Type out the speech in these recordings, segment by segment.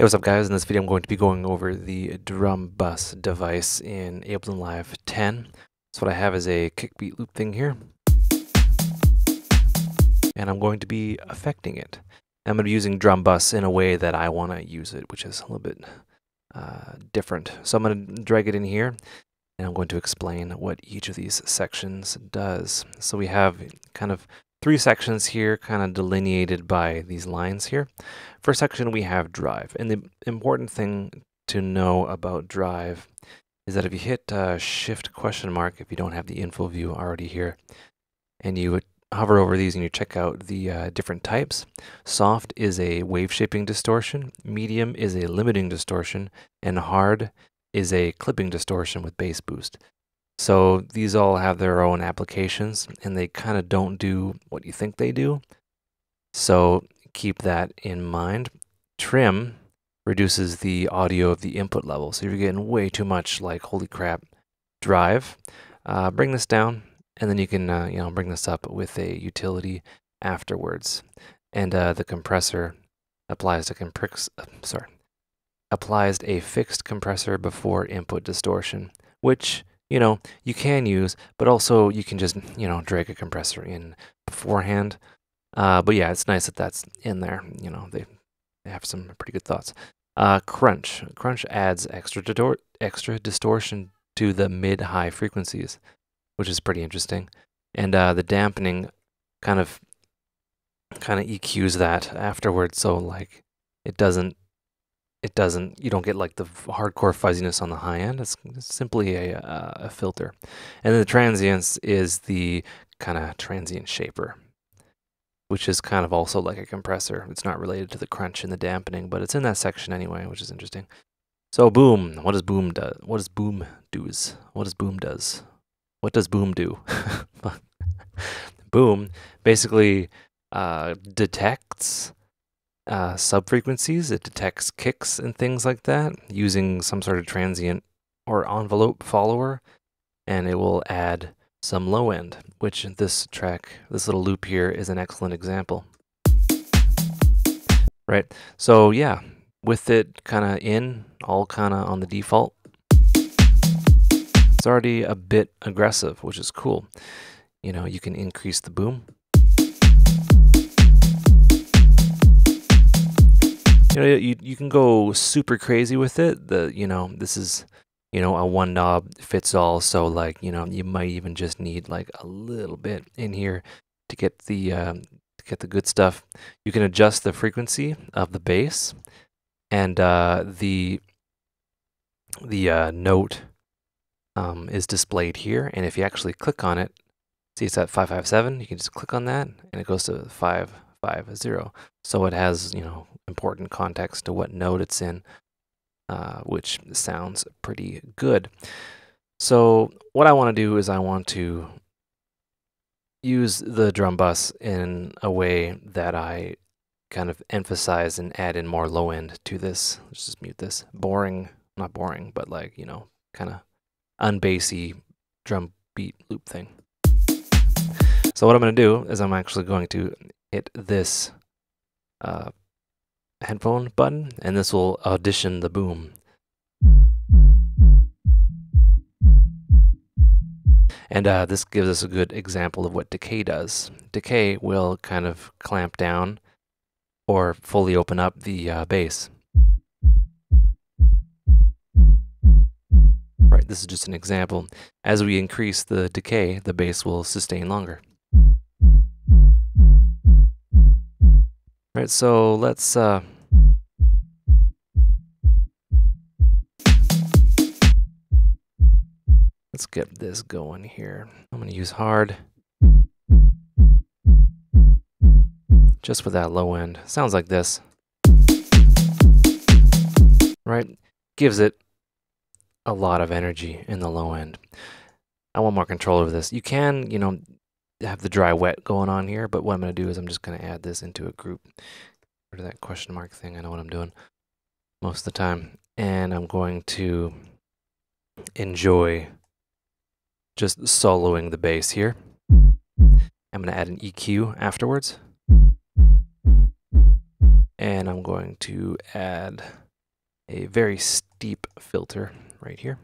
Hey, what's up guys? In this video I'm going to be going over the drum buss device in Ableton Live 10. So what I have is a kick beat loop thing here. And I'm going to be affecting it. I'm going to be using drum buss in a way that I want to use it, which is a little bit uh, different. So I'm going to drag it in here and I'm going to explain what each of these sections does. So we have kind of three sections here kind of delineated by these lines here. First section we have drive and the important thing to know about drive is that if you hit uh, shift question mark if you don't have the info view already here and you hover over these and you check out the uh, different types soft is a wave shaping distortion medium is a limiting distortion and hard is a clipping distortion with bass boost so these all have their own applications and they kind of don't do what you think they do. So keep that in mind. Trim reduces the audio of the input level. So if you're getting way too much like holy crap drive, uh, bring this down and then you can uh, you know bring this up with a utility afterwards. And uh, the compressor applies to compress uh, sorry applies a fixed compressor before input distortion, which you know, you can use, but also you can just, you know, drag a compressor in beforehand. Uh, but yeah, it's nice that that's in there. You know, they, they have some pretty good thoughts. Uh, crunch. Crunch adds extra, extra distortion to the mid-high frequencies, which is pretty interesting. And uh, the dampening kind of kind of EQs that afterwards, so like it doesn't it doesn't you don't get like the hardcore fuzziness on the high end. It's, simply a, uh, a filter. And then the transients is the kind of transient shaper which is kind of also like a compressor. It's not related to the crunch and the dampening but it's in that section anyway which is interesting. So boom. What does boom do what does boom does what does boom does? What does boom do? Boom basically uh, detects uh, subfrequencies. It detects kicks and things like that using some sort of transient or envelope follower, and it will add some low end, which this track, this little loop here is an excellent example. Right, so yeah, with it kind of in, all kind of on the default, it's already a bit aggressive, which is cool. You know, you can increase the boom. You know you, you can go super crazy with it the you know this is you know a one knob fits all so like you know you might even just need like a little bit in here to get the um, to get the good stuff. You can adjust the frequency of the bass and uh, the the uh, note um, is displayed here and if you actually click on it see it's at 557 you can just click on that and it goes to 550 so it has you know important context to what note it's in, uh, which sounds pretty good. So what I want to do is I want to use the drum buss in a way that I kind of emphasize and add in more low end to this. Let's just mute this. Boring, not boring, but like, you know, kind of unbassy drum beat loop thing. So what I'm going to do is I'm actually going to hit this uh, headphone button, and this will audition the boom. And uh, this gives us a good example of what decay does. Decay will kind of clamp down or fully open up the uh, bass. Right, this is just an example. As we increase the decay, the bass will sustain longer. Right, so let's uh, let's get this going here. I'm gonna use hard. Just with that low end. Sounds like this. Right? Gives it a lot of energy in the low end. I want more control over this. You can, you know, have the dry wet going on here, but what I'm going to do is I'm just going to add this into a group. Rid of that question mark thing. I know what I'm doing most of the time. And I'm going to enjoy just soloing the bass here. I'm going to add an EQ afterwards. And I'm going to add a very steep filter right here.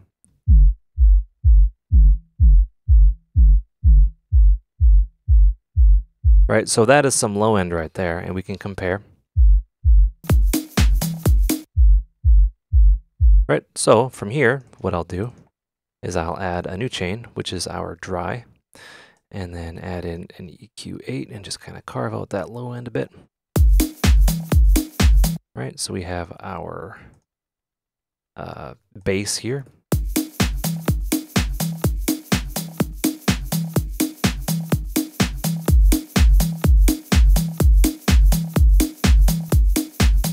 Right, so that is some low end right there, and we can compare. Right, so from here, what I'll do is I'll add a new chain, which is our dry, and then add in an EQ8 and just kind of carve out that low end a bit. Right, so we have our uh, bass here.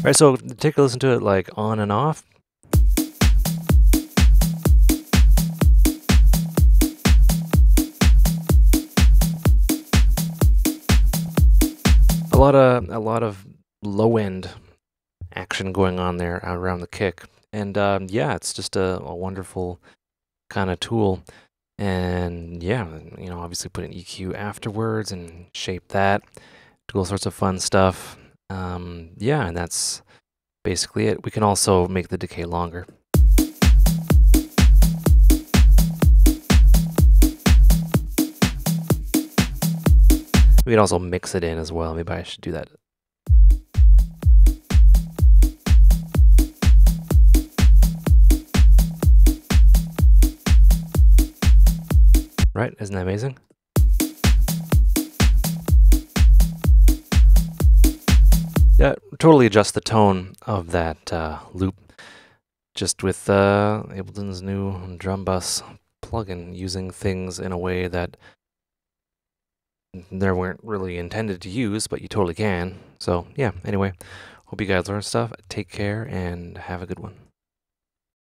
Right, so take a listen to it like on and off. A lot of a lot of low end action going on there around the kick, and um, yeah, it's just a, a wonderful kind of tool. And yeah, you know, obviously put an EQ afterwards and shape that, do all sorts of fun stuff. Um, yeah, and that's basically it. We can also make the decay longer. We can also mix it in as well. Maybe I should do that. Right, isn't that amazing? Yeah, totally adjust the tone of that uh, loop just with uh, Ableton's new drum buss plugin using things in a way that they weren't really intended to use, but you totally can. So yeah, anyway, hope you guys learned stuff. Take care and have a good one.